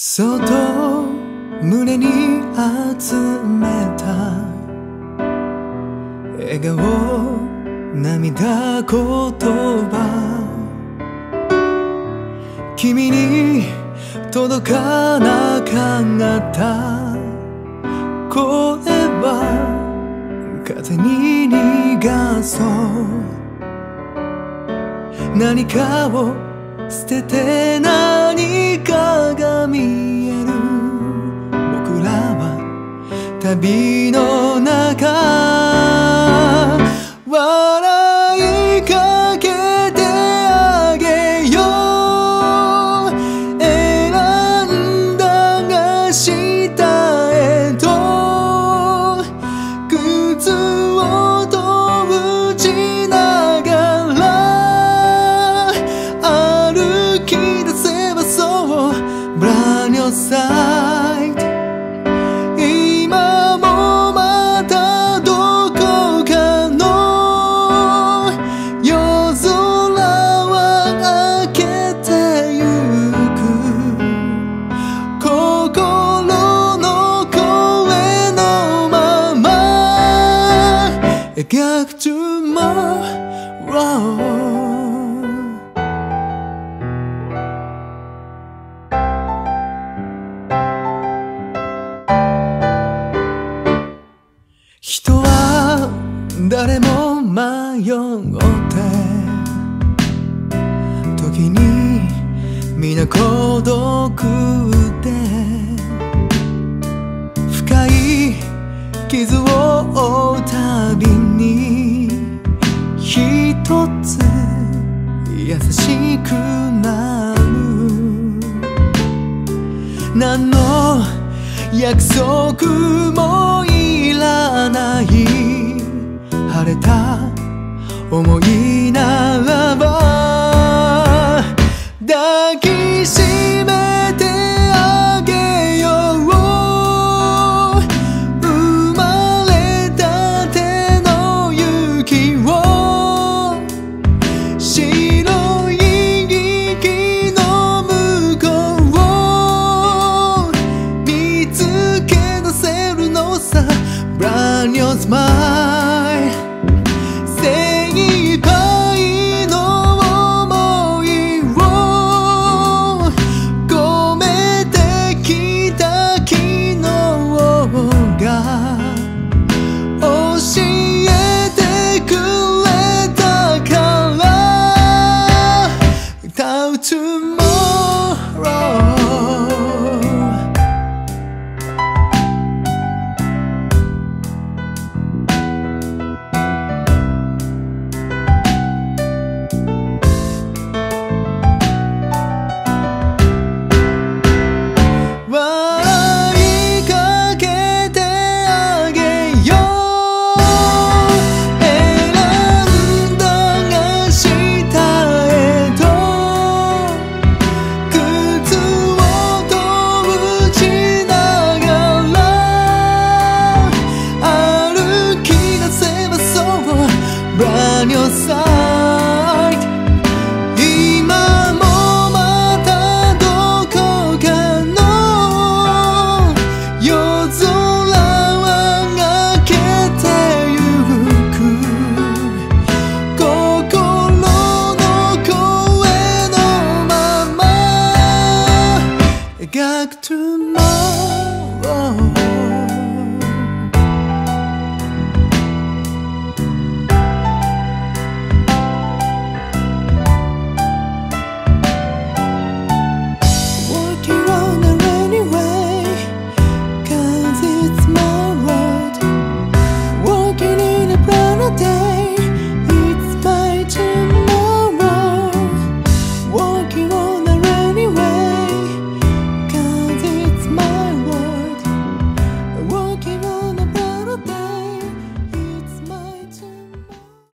そっと胸に集めた。笑顔涙言葉。君に届かなかった。声は風に逃がそう。何かを捨てて何かが見える。僕らは旅の中。Side 今もまたどこかの夜空は明けてゆく。心の声のまま。描く tomorrow 誰も迷って時に皆孤独で深い傷を負うたびに一つ優しくなる。何の約束も思いならば抱きしめて